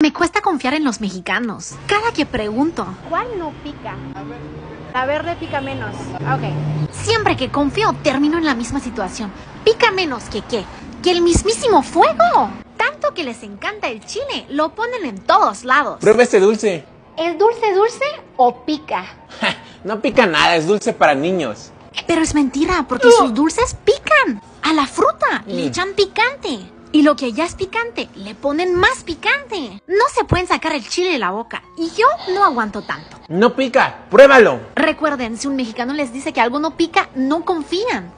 Me cuesta confiar en los mexicanos. Cada que pregunto, ¿Cuál no pica? La verde pica menos. Ok. siempre que confío termino en la misma situación. Pica menos que qué? Que el mismísimo fuego. Tanto que les encanta el chile, lo ponen en todos lados. Prueba este dulce. ¿Es dulce dulce o pica? No pica nada, es dulce para niños. Pero es mentira, porque sus dulces pican. A la fruta le Mm. echan picante. Y lo que ya es picante, le ponen más picante. No se pueden sacar el chile de la boca. Y yo no aguanto tanto. No pica, pruébalo. Recuerden, si un mexicano les dice que algo no pica, no confían.